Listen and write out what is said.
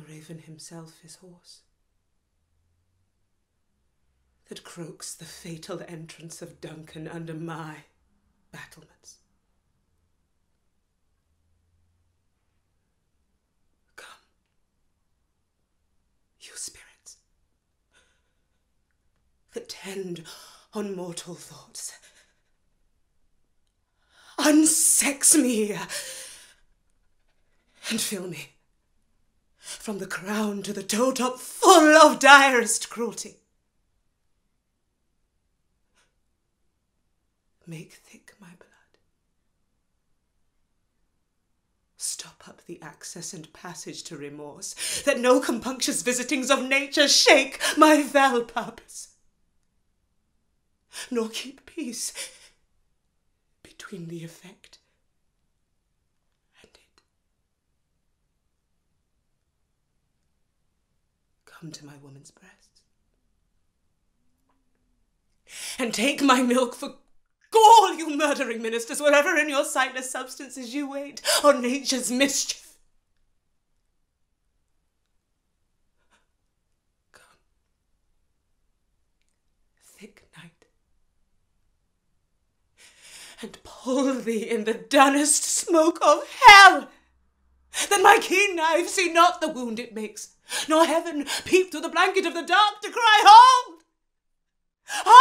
the raven himself is hoarse, that croaks the fatal entrance of Duncan under my battlements. Come, you spirits, that tend on mortal thoughts. Unsex me and fill me from the crown to the toe top full of direst cruelty. Make thick my blood. Stop up the access and passage to remorse, that no compunctious visitings of nature shake my fell purpose nor keep peace between the effect and it. Come to my woman's breast. And take my milk for gall, you murdering ministers, wherever in your sightless substances you wait on nature's mischief. Come, thick night, and pull thee in the dunnest smoke of hell, that my keen knife see not the wound it makes, nor heaven peep through the blanket of the dark to cry, Hold! Hold!